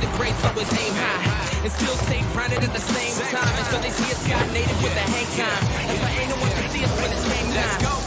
the grace, always aim high. And still stay grounded at the same time. And so they see us got native with the hang time. That's why ain't no one to see us when it's game time.